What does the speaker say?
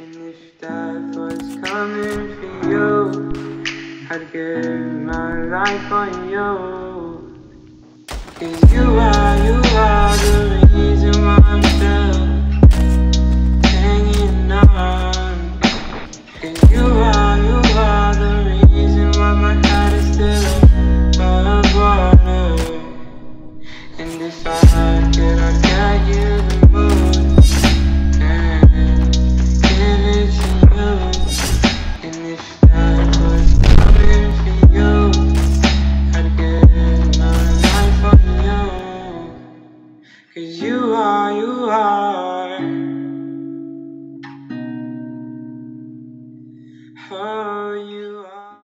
And if death was coming for you, I'd give my life on you. Cause you are, you are the reason why I'm still hanging on. And you are, you are the reason why my heart is still above water. And if I Cause you are, you are. Oh, you are.